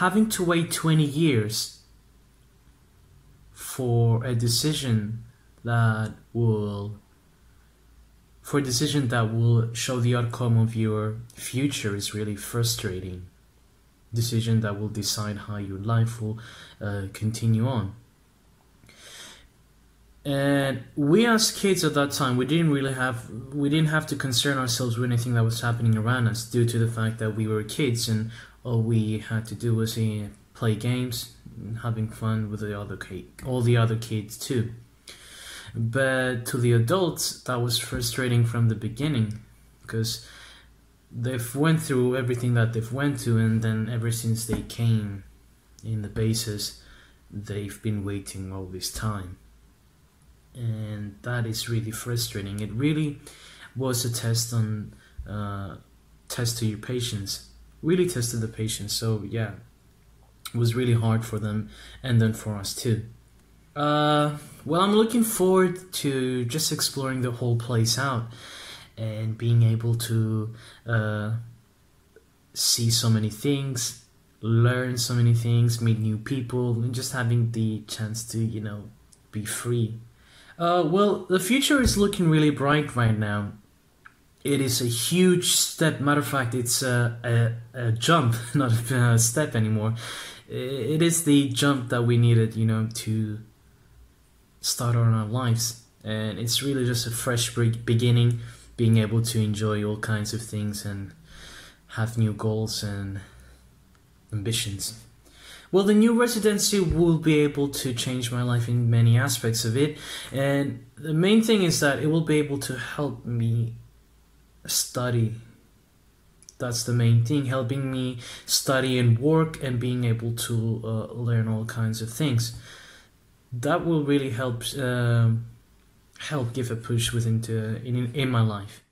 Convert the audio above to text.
having to wait 20 years for a decision that will for a decision that will show the outcome of your future is really frustrating. Decision that will decide how your life will uh, continue on. And we as kids at that time we didn't really have we didn't have to concern ourselves with anything that was happening around us due to the fact that we were kids and all we had to do was uh, play games having fun with the other kid, all the other kids too but to the adults that was frustrating from the beginning because they've went through everything that they've went to and then ever since they came in the bases they've been waiting all this time and that is really frustrating. It really was a test on uh, test to your patience. Really tested the patience. So yeah, it was really hard for them, and then for us too. Uh, well, I'm looking forward to just exploring the whole place out and being able to uh, see so many things, learn so many things, meet new people, and just having the chance to, you know, be free uh, well, the future is looking really bright right now. It is a huge step. Matter of fact, it's a, a, a jump, not a step anymore. It is the jump that we needed, you know, to start on our lives. And it's really just a fresh beginning, being able to enjoy all kinds of things and have new goals and ambitions. Well, the new residency will be able to change my life in many aspects of it. And the main thing is that it will be able to help me study. That's the main thing, helping me study and work and being able to uh, learn all kinds of things. That will really help uh, help give a push within to, in in my life.